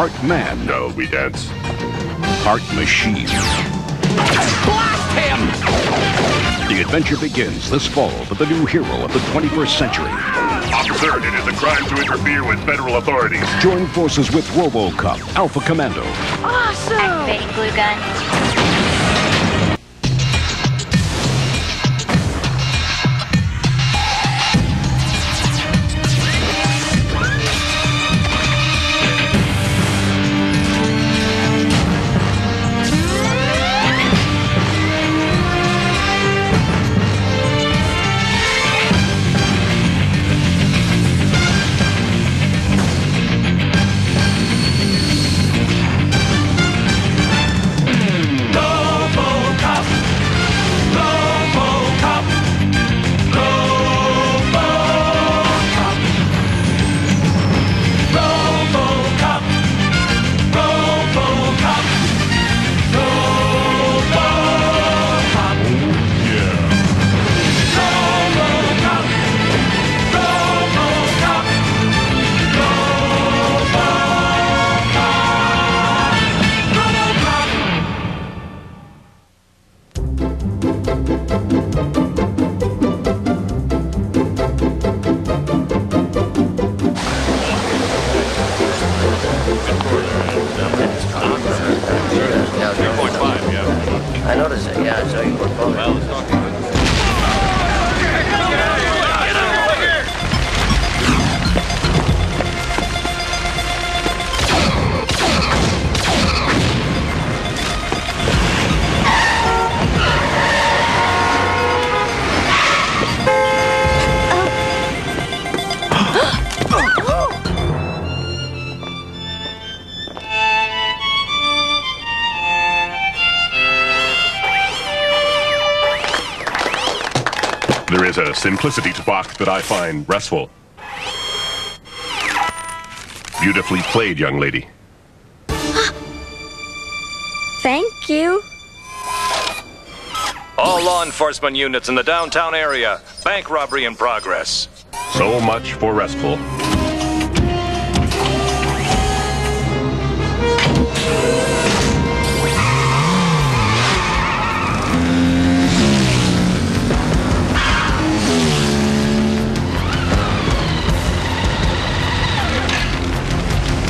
Part man, No, we dance. part machine. Blast him! The adventure begins this fall with the new hero of the 21st century. Officer, it is a crime to interfere with federal authorities. Join forces with RoboCop, Alpha Commando, Awesome! Activating glue gun. There is a simplicity to Bach that I find restful. Beautifully played, young lady. Thank you. All law enforcement units in the downtown area. Bank robbery in progress. So much for restful.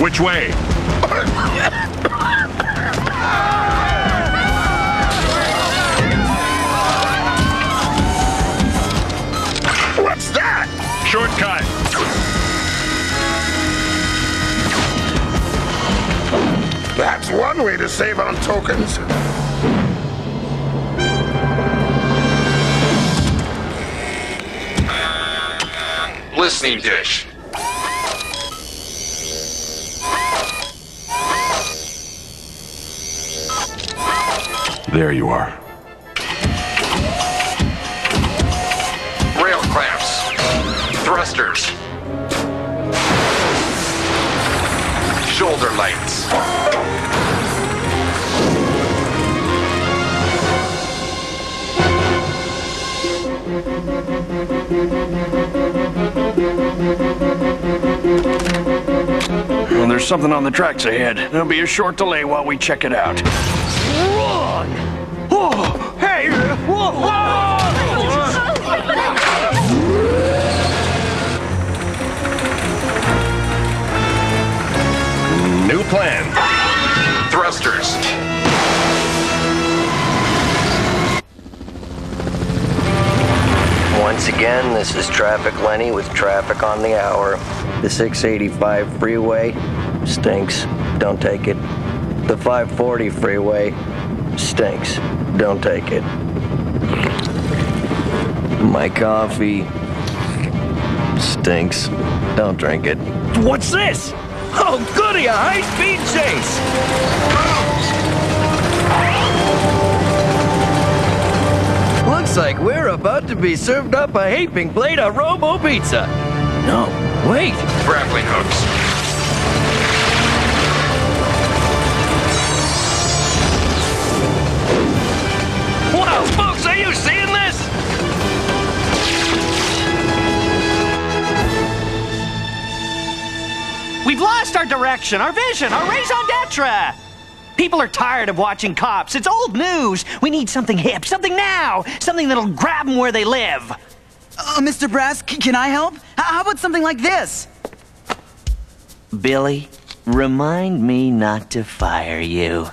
Which way? What's that? Shortcut. That's one way to save on tokens. Listening dish. There you are. Rail clamps. Thrusters. Shoulder lights. Well, there's something on the tracks ahead. There'll be a short delay while we check it out. Plan. Thrusters. Once again, this is Traffic Lenny with traffic on the hour. The 685 freeway stinks. Don't take it. The 540 freeway stinks. Don't take it. My coffee stinks. Don't drink it. What's this? Oh, goody, a high-speed chase! Looks like we're about to be served up a heaping plate of Robo Pizza. No, wait. Grappling hooks. Lost our direction, our vision, our raison d'etre. People are tired of watching cops. It's old news. We need something hip, something now, something that'll grab them where they live. Uh, Mr. Brass, can I help? H- how about something like this? Billy, remind me not to fire you.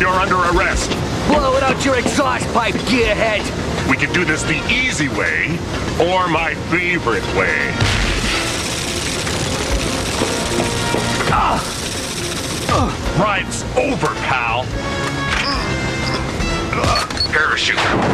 You're under arrest. Blow it out your exhaust pipe, gearhead! We can do this the easy way, or my favorite way. Ah! Ride's over, pal. Parachute.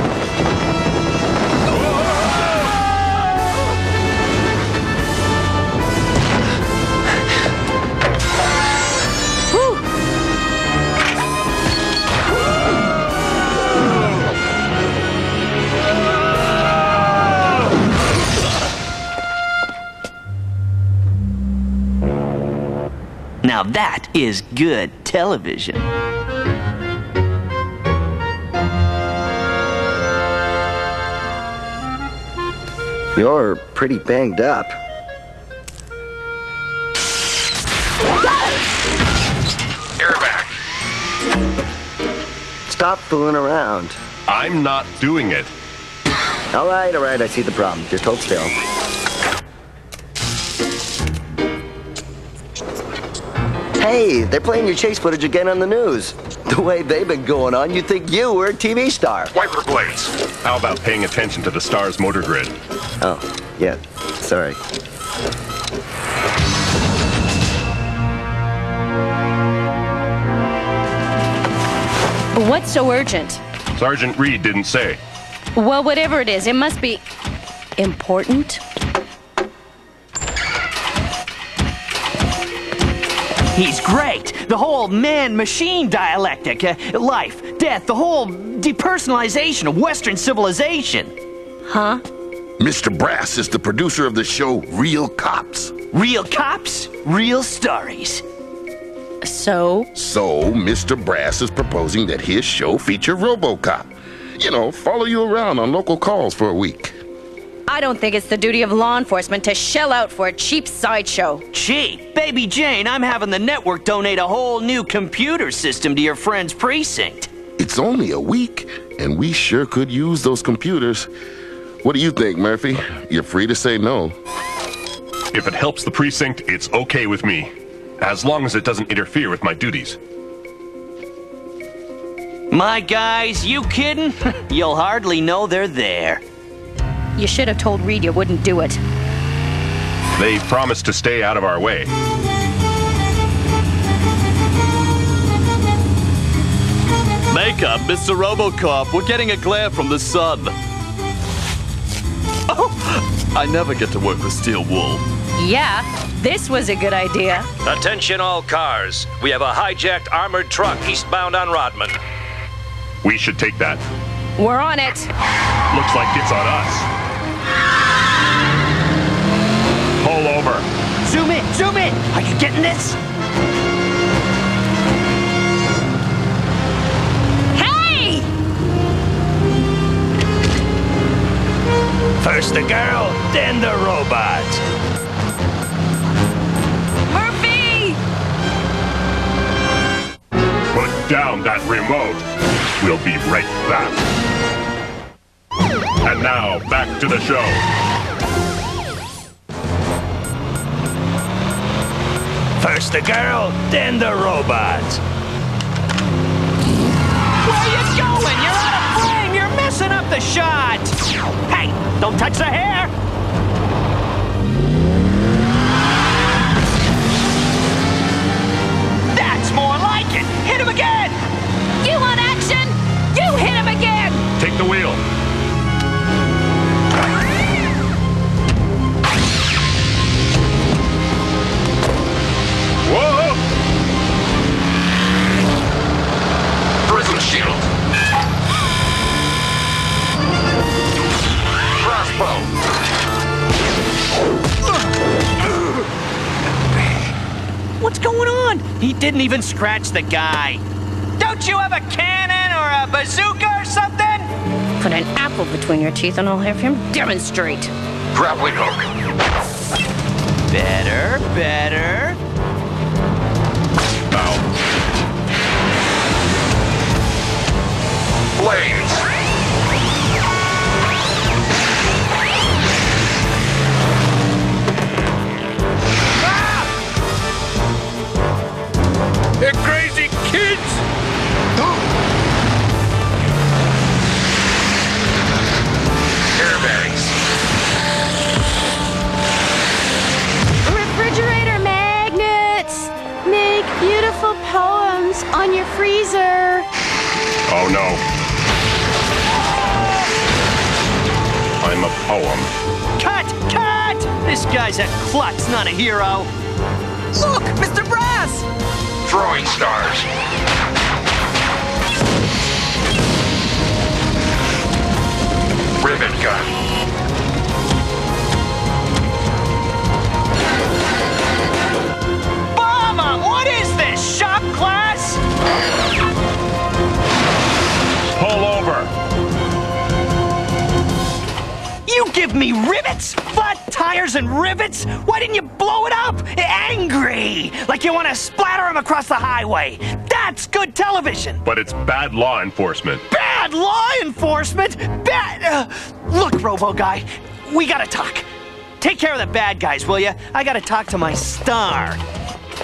That is good television. You're pretty banged up. Airback. Stop fooling around. I'm not doing it. All right, all right, I see the problem. Just hold still. Hey, they're playing your chase footage again on the news. The way they've been going on, you'd think you were a TV star. Wiper blades. How about paying attention to the star's motor grid? Oh, yeah, sorry. What's so urgent? Sergeant Reed didn't say. Well, whatever it is, it must be important. He's great. The whole man machine dialectic, uh, life, death, the whole depersonalization of Western civilization. Huh? Mr. Brass is the producer of the show Real Cops. Real cops, real stories. So? So, Mr. Brass is proposing that his show feature Robocop. You know, follow you around on local calls for a week. I don't think it's the duty of law enforcement to shell out for a cheap sideshow. Gee, Baby Jane, I'm having the network donate a whole new computer system to your friend's precinct. It's only a week, and we sure could use those computers. What do you think, Murphy? You're free to say no. If it helps the precinct, it's okay with me. As long as it doesn't interfere with my duties. My guys, you kidding? You'll hardly know they're there. You should have told Reed you wouldn't do it. They promised to stay out of our way. Makeup, Mr. Robocop, we're getting a glare from the sun. Oh, I never get to work with steel wool. Yeah, this was a good idea. Attention all cars. We have a hijacked armored truck eastbound on Rodman. We should take that. We're on it. Looks like it's on us. Pull over. Zoom in, zoom in. Are you getting this? Hey! First the girl, then the robot. Murphy! Put down that remote. We'll be right back. And now, back to the show. First the girl, then the robot. Where you going? You're out of frame. You're messing up the shot. Hey, don't touch the hair. Scratch the guy. Don't you have a cannon or a bazooka or something? Put an apple between your teeth and I'll have him demonstrate. Grappling hook. Better, better. Flames. They're crazy kids! Airbags. Refrigerator magnets make beautiful poems on your freezer. Oh no. I'm a poem. Cut! Cut! This guy's a klutz, not a hero. Look, Mr. Brass! Throwing stars. Rivet gun. Mama, what is this? Shop class? You give me rivets? Flat tires and rivets? Why didn't you blow it up? Angry! Like you want to splatter him across the highway. That's good television. But it's bad law enforcement. Bad law enforcement? Bad. Uh, look, Robo Guy, we gotta talk. Take care of the bad guys, will you? I gotta talk to my star.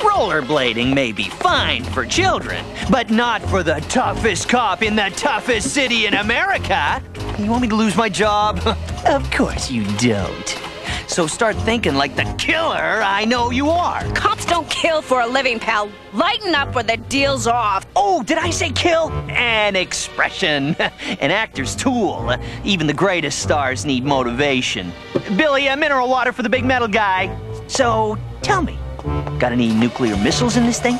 Rollerblading may be fine for children, but not for the toughest cop in the toughest city in America. You want me to lose my job? of course you don't. So start thinking like the killer I know you are. Cops don't kill for a living, pal. Lighten up or the deal's off. Oh, did I say kill? An expression. An actor's tool. Even the greatest stars need motivation. Billy, a mineral water for the big metal guy. So, tell me, got any nuclear missiles in this thing?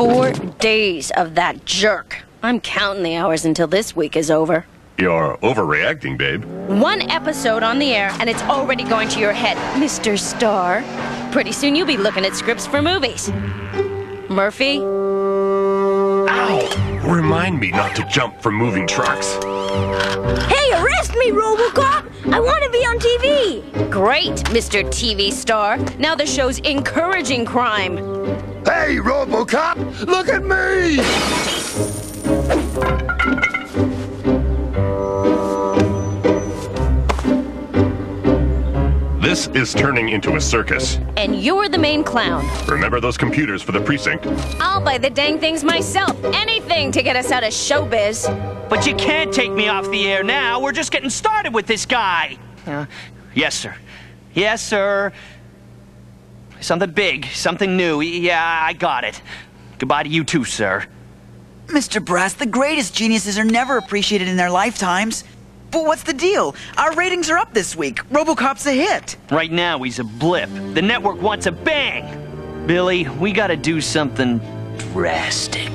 Four days of that jerk. I'm counting the hours until this week is over. You're overreacting, babe. One episode on the air, and it's already going to your head, Mr. Star. Pretty soon you'll be looking at scripts for movies. Murphy? Ow! Remind me not to jump from moving trucks. Hey, arrest me, Robocop! I want to be on TV! Great, Mr. TV Star. Now the show's encouraging crime. Hey, Robocop, look at me! This is turning into a circus. And you're the main clown. Remember those computers for the precinct? I'll buy the dang things myself. Anything to get us out of showbiz. But you can't take me off the air now. We're just getting started with this guy. Uh, yes, sir. Yes, sir. Something big, something new. Yeah, I got it. Goodbye to you too, sir. Mr. Brass, the greatest geniuses are never appreciated in their lifetimes. But what's the deal? Our ratings are up this week. Robocop's a hit. Right now, he's a blip. The network wants a bang. Billy, we gotta do something drastic.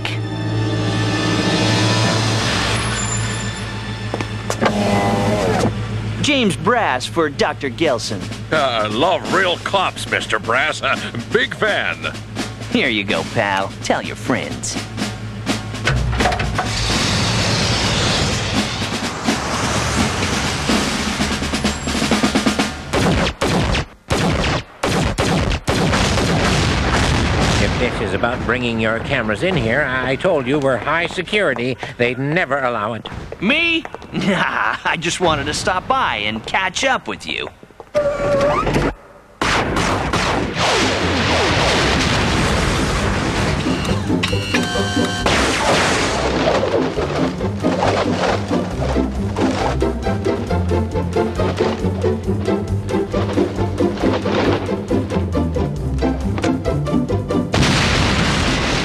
James Brass for Dr. Gelson. Uh, love real cops, Mr. Brass. Uh, big fan. Here you go, pal. Tell your friends. If this is about bringing your cameras in here, I told you we're high security. They'd never allow it. Me? Nah, I just wanted to stop by and catch up with you.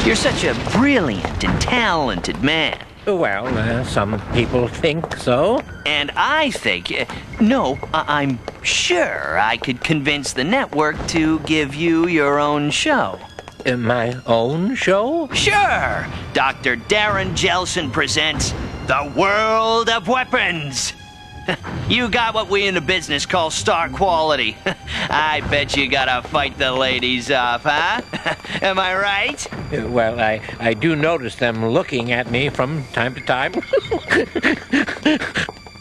You're such a brilliant and talented man. Well, uh, some people think so. And I think, uh, no, I- I'm sure I could convince the network to give you your own show. Uh, my own show? Sure! Dr. Darren Jelson presents The World of Weapons. You got what we in the business call star quality. I bet you gotta fight the ladies off, huh? Am I right? Uh, Well, I, I do notice them looking at me from time to time.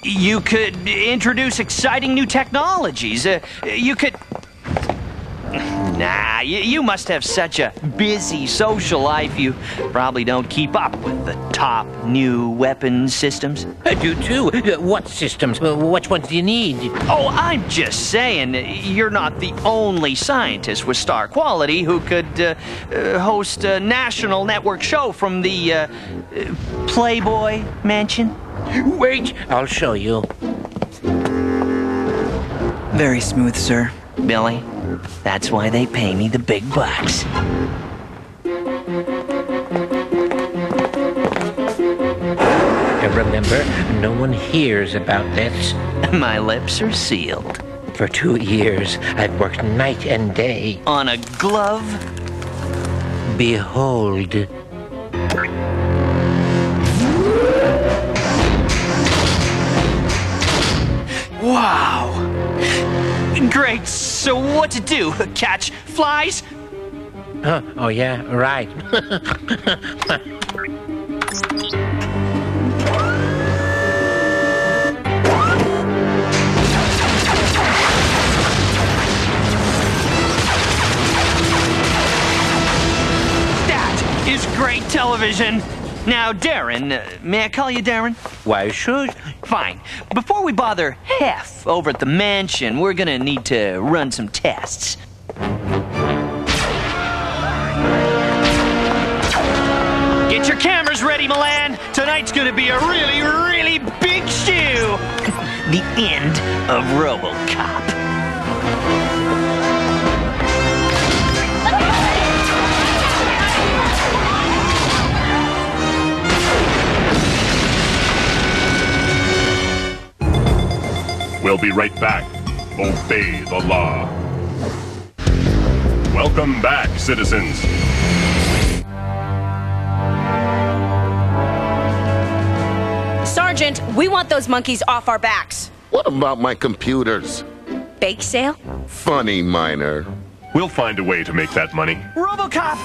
You could introduce exciting new technologies. Uh, you could. Nah, you, you must have such a busy social life you probably don't keep up with the top new weapon systems. I do too. Uh, What systems? Uh, Which ones do you need? Oh, I'm just saying, you're not the only scientist with star quality who could uh, uh, host a national network show from the uh, uh, Playboy Mansion. Wait, I'll show you. Very smooth, sir. Billy, that's why they pay me the big bucks. And remember, no one hears about this. My lips are sealed. For two years, I've worked night and day. On a glove? Behold. Wow! Great, so what to do? Catch flies? Huh? Oh, yeah, right. That is great television! Now, Darren, uh, may I call you Darren? Why should? Fine. Before we bother Hef over at the mansion, we're gonna need to run some tests. Get your cameras ready, Milan! Tonight's gonna be a really, really big shoe! the end of Robocop. We'll be right back. Obey the law. Welcome back, citizens. Sergeant, we want those monkeys off our backs. What about my computers? Bake sale? Funny, Miner. We'll find a way to make that money. Robocop!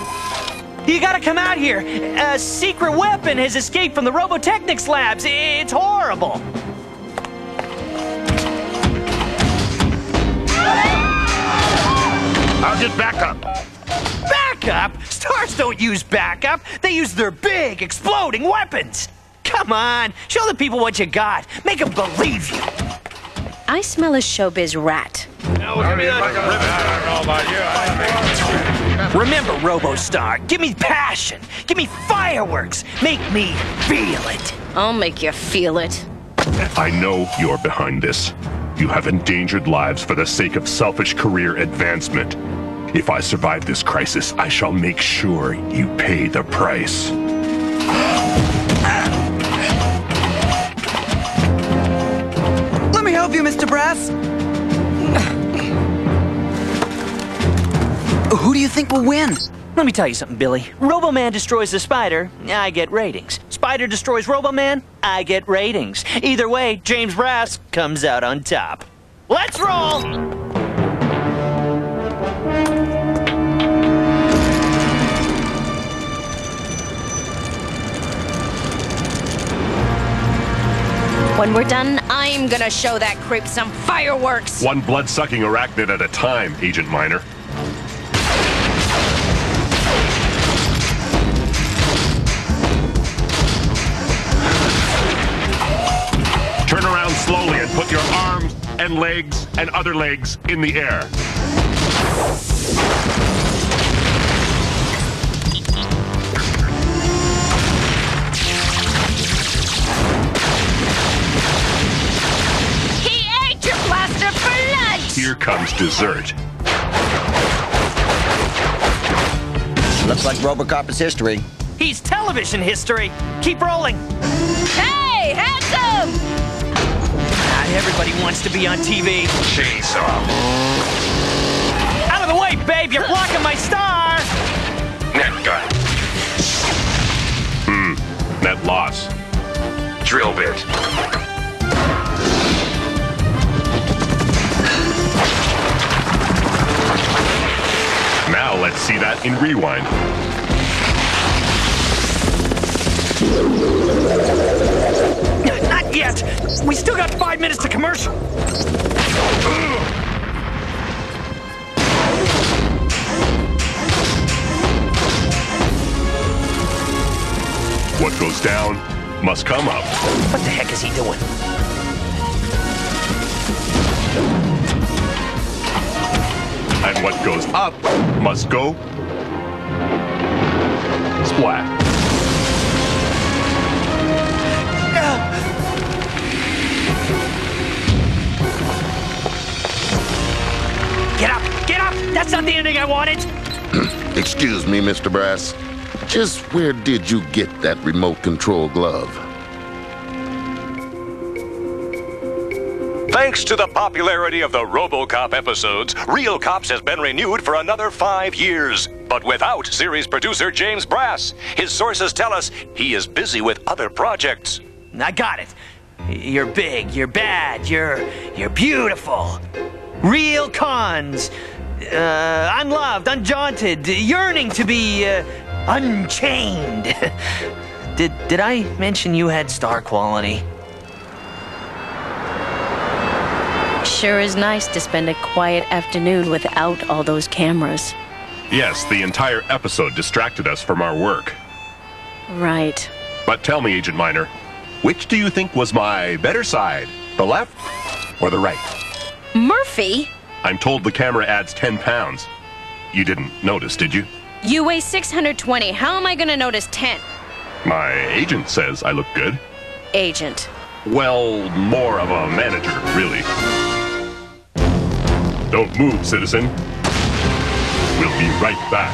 You gotta come out here. A secret weapon has escaped from the Robotechnics labs. It's horrible. I'll get backup. Backup? Stars don't use backup. They use their big, exploding weapons. Come on, show the people what you got. Make them believe you. I smell a showbiz rat. Remember, RoboStar, give me passion. Give me fireworks. Make me feel it. I'll make you feel it. I know you're behind this. You have endangered lives for the sake of selfish career advancement. If I survive this crisis, I shall make sure you pay the price. Let me help you, Mr. Brass. Who do you think will win? Let me tell you something, Billy. Roboman destroys the spider, I get ratings. Spider destroys Roboman, I get ratings. Either way, James Brass comes out on top. Let's roll! When we're done, I'm gonna show that creep some fireworks. One blood-sucking arachnid at a time, Agent Miner. Turn around slowly and put your arms and legs and other legs in the air. Here comes dessert. Looks like Robocop is history. He's television history. Keep rolling. Hey, handsome! Not everybody wants to be on TV. Chainsaw. Out of the way, babe. You're blocking my star. Net gun. Hmm. Net loss. Drill bit. See that in Rewind. Not yet. We still got five minutes to commercial. What goes down must come up. What the heck is he doing? And what goes up must go splat. Get up! Get up! That's not the ending I wanted! Excuse me, Mr. Brass. Just where did you get that remote control glove? Thanks to the popularity of the RoboCop episodes, Real Cops has been renewed for another five years. But without series producer James Brass. His sources tell us he is busy with other projects. I got it. You're big, you're bad, you're you're beautiful. Real cons. Uh, unloved, undaunted, yearning to be uh, unchained. did did I mention you had star quality? Sure is nice to spend a quiet afternoon without all those cameras. Yes, the entire episode distracted us from our work. Right. But tell me, Agent Miner, which do you think was my better side? The left or the right? Murphy? I'm told the camera adds 10 pounds. You didn't notice, did you? You weigh 620. How am I going to notice 10? My agent says I look good. Agent. Well, more of a manager, really. Don't move, citizen. We'll be right back.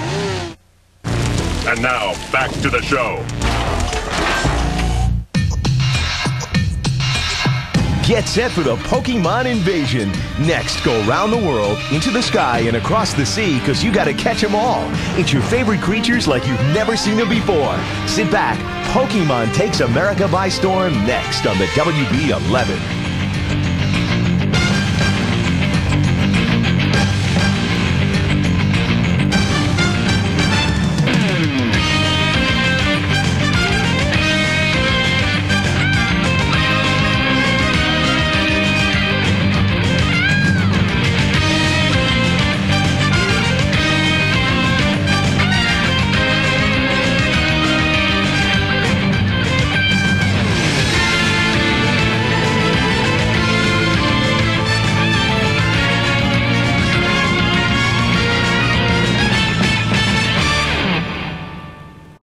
And now, back to the show. Get set for the Pokemon invasion. Next, go around the world, into the sky, and across the sea, because you gotta catch them all. It's your favorite creatures like you've never seen them before. Sit back. Pokemon takes America by storm next on the WB 11.